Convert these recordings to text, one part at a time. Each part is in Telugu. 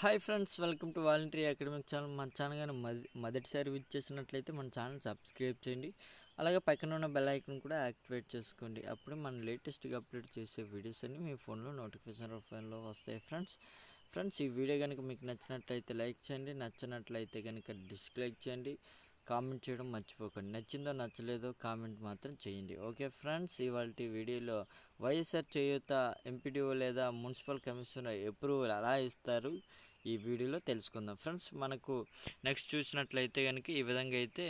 Hi friends welcome to voluntary academic channel. మన ఛానల్ కానీ మొద మొదటిసారి విచ్ చేసినట్లయితే మన ఛానల్ సబ్స్క్రైబ్ చేయండి. అలాగే పక్కన ఉన్న బెల్ ఐకన్ కూడా యాక్టివేట్ చేసుకోండి. అప్పుడు మన లేటెస్ట్గా అప్లోడ్ చేసే వీడియోస్ అన్ని మీ ఫోన్లో నోటిఫికేషన్ రూపంలో వస్తాయి ఫ్రెండ్స్. ఫ్రెండ్స్ ఈ వీడియో కనుక మీకు నచ్చినట్లయితే లైక్ చేయండి. నచ్చినట్లయితే కనుక డిస్లైక్ చేయండి. కామెంట్ చేయడం మర్చిపోకండి. నచ్చిందో నచ్చలేదో కామెంట్ మాత్రం చేయండి. ఓకే ఫ్రెండ్స్ ఇవాళ వీడియోలో వైఎస్ఆర్ చేయూత ఎంపీడీఓ లేదా మున్సిపల్ కమిషనర్ అప్రూవల్ ఎలా ఇస్తారు? ఈ వీడియోలో తెలుసుకుందాం. ఫ్రెండ్స్ మనకు నెక్స్ట్ చూసినట్లయితే కనుక ఈ విధంగా అయితే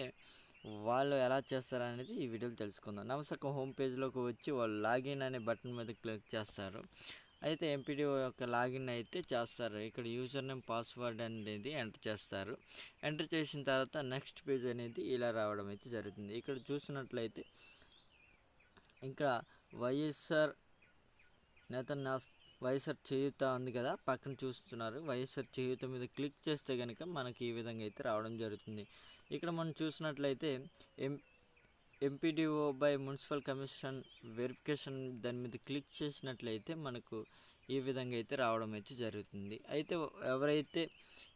వాళ్ళు ఎలా చేస్తారనేది ఈ వీడియోలో తెలుసుకుందాం. నమస్కారం హోమ్ పేజ్లోకి వచ్చి వాళ్ళు లాగిన్ అనే బటన్ మీద క్లిక్ చేస్తారు. అయితే ఎంపీడీఓ యొక్క లాగిన్ అయితే చేస్తారు. ఇక్కడ యూజర్ నేమ్ పాస్వర్డ్ అనేది ఎంటర్ చేస్తారు. ఎంటర్ చేసిన తర్వాత నెక్స్ట్ పేజ్ అనేది ఇలా రావడం అయితే జరుగుతుంది. ఇక్కడ చూసినట్లయితే ఇక్కడ వైఎస్ఆర్ నేత వైఎస్ఆర్ చేయూత ఉంది కదా పక్కన చూస్తున్నారు. వైఎస్ఆర్ చేయూత మీద క్లిక్ చేస్తే కనుక మనకి ఈ విధంగా అయితే రావడం జరుగుతుంది. ఇక్కడ మనం చూసినట్లయితే ఎం MPDO by municipal commission verification దాని మీద క్లిక్ చేసినట్లయితే మనకు ఈ విధంగా అయితే రావడం అయితే జరుగుతుంది. అయితే ఎవరైతే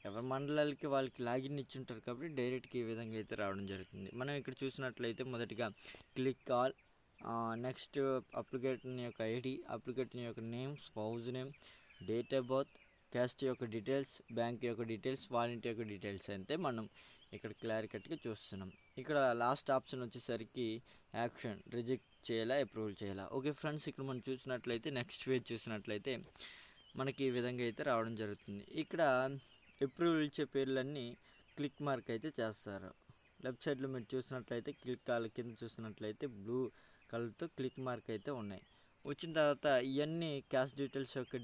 ఎవరి మండలాలకి వాళ్ళకి లాగిన్ ఇచ్చి ఉంటారు కాబట్టి డైరెక్ట్గా ఈ విధంగా అయితే రావడం జరుగుతుంది. మనం ఇక్కడ చూసినట్లయితే మొదటిగా క్లిక్ ఆల్ నెక్స్ట్ అప్లికేషన్ యొక్క ఐడి అప్లికేషన్ యొక్క name spouse name date of birth caste యొక్క డీటెయిల్స్ బ్యాంక్ యొక్క డీటెయిల్స్ వాలంటీ యొక్క డీటెయిల్స్ అయితే మనం ఇక్కడ క్లారికట్గా చూస్తున్నాం. ఇక్కడ లాస్ట్ ఆప్షన్ వచ్చేసరికి యాక్షన్ రిజెక్ట్ చేయాలా అప్రూవల్ చేయాలా? ఓకే ఫ్రెండ్స్ ఇక్కడ మనం చూసినట్లయితే నెక్స్ట్ పేజ్ చూసినట్లయితే మనకి ఈ విధంగా అయితే రావడం జరుగుతుంది. ఇక్కడ అప్రూవల్ ఇచ్చే పేర్లన్నీ క్లిక్ మార్క్ అయితే చేస్తారు. లెఫ్ట్ సైడ్లో మీరు చూసినట్లయితే క్లిక్ కాల కింద చూసినట్లయితే బ్లూ కలర్తో క్లిక్ మార్క్ అయితే ఉన్నాయి. వచ్చిన తర్వాత ఇవన్నీ క్యాష్ డీటెయిల్స్ యొక్క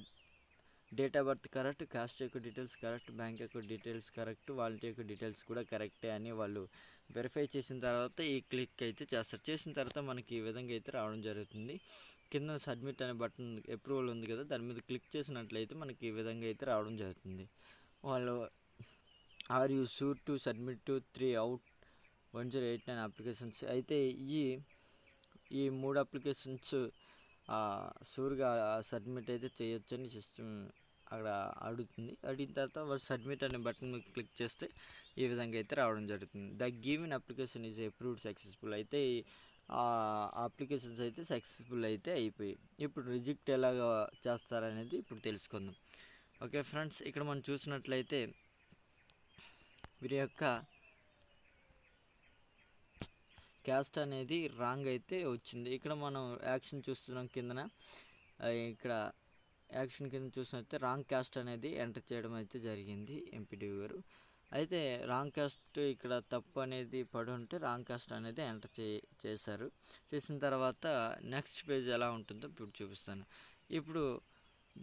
date of birth correct caste యొక్క డీటెయిల్స్ కరెక్ట్ బ్యాంక్ యొక్క డీటెయిల్స్ కరెక్ట్ వాలంటీ యొక్క డీటెయిల్స్ కూడా కరెక్టే అని వాళ్ళు వెరిఫై చేసిన తర్వాత ఈ క్లిక్ అయితే చేస్తారు. చేసిన తర్వాత మనకి ఈ విధంగా అయితే రావడం జరుగుతుంది. కింద సబ్మిట్ అనే బటన్ అప్రూవల్ ఉంది కదా దాని మీద క్లిక్ చేసినట్లయితే మనకి ఈ విధంగా అయితే రావడం జరుగుతుంది. వాళ్ళు are you sure to submit two three out one zero eight nine applications. అయితే ఈ ఈ మూడు అప్లికేషన్స్ షూర్గా సబ్మిట్ అయితే చేయొచ్చని సిస్టమ్ అక్కడ అడుగుతుంది. అడిగిన తర్వాత వాళ్ళు సబ్మిట్ అనే బటన్ క్లిక్ చేస్తే ఈ విధంగా అయితే రావడం జరుగుతుంది. The given application is approved successful అయితే అప్లికేషన్స్ అయితే సక్సెస్ఫుల్ అయితే అయిపోయాయి. ఇప్పుడు రిజెక్ట్ ఎలాగ చేస్తారనేది ఇప్పుడు తెలుసుకుందాం. ఓకే ఫ్రెండ్స్ ఇక్కడ మనం చూసినట్లయితే వీరి యొక్క క్యాస్ట్ అనేది రాంగ్ అయితే వచ్చింది. ఇక్కడ మనం యాక్షన్ చూస్తున్నాం కిందన. ఇక్కడ యాక్షన్ కింద చూసినట్లయితే రాంగ్ క్యాస్ట్ అనేది ఎంటర్ చేయడం అయితే జరిగింది ఎంపీడీ గారు. అయితే రాంగ్ క్యాస్ట్ ఇక్కడ తప్పు అనేది పడి ఉంటే రాంగ్ క్యాస్ట్ అనేది ఎంటర్ చే చేశారు. చేసిన తర్వాత నెక్స్ట్ పేజ్ ఎలా ఉంటుందో ఇప్పుడు చూపిస్తాను. ఇప్పుడు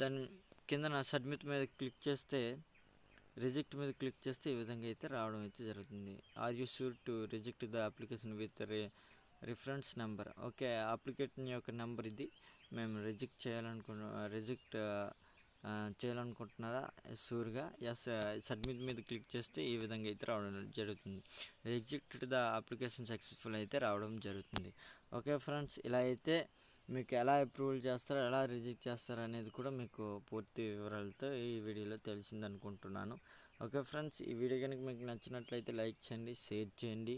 దాని కింద సబ్మిట్ మీద క్లిక్ చేస్తే రిజెక్ట్ మీద క్లిక్ చేస్తే ఈ విధంగా అయితే రావడం అయితే జరుగుతుంది. Are you sure to reject the application with re reference number okay application యొక్క నెంబర్ ఇది. మేము రిజెక్ట్ చేయాలనుకున్న రిజెక్ట్ uh, uh, చేయాలనుకుంటున్నారా? షూర్గా ఎస్ సబ్మిట్ మీద క్లిక్ చేస్తే ఈ విధంగా అయితే రావడం జరుగుతుంది. రిజెక్ట్ ద అప్లికేషన్ సక్సెస్ఫుల్ అయితే రావడం జరుగుతుంది. ఓకే ఫ్రెండ్స్ ఇలా అయితే మీకు ఎలా అప్రూవల్ చేస్తారో ఎలా రిజెక్ట్ చేస్తారో అనేది కూడా మీకు పూర్తి వివరాలతో ఈ వీడియోలో తెలిసింది అనుకుంటున్నాను ఓకే ఫ్రెండ్స్ ఈ వీడియో కనుక మీకు నచ్చినట్లయితే లైక్ చేయండి షేర్ చేయండి.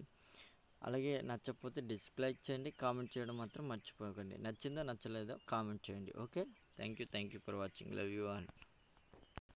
అలాగే నచ్చకపోతే డిస్లైక్ చేయండి కామెంట్ చేయడం మాత్రం మర్చిపోకండి. నచ్చిందో నచ్చలేదో కామెంట్ చేయండి. Okay thank you thank you for watching. Love you all.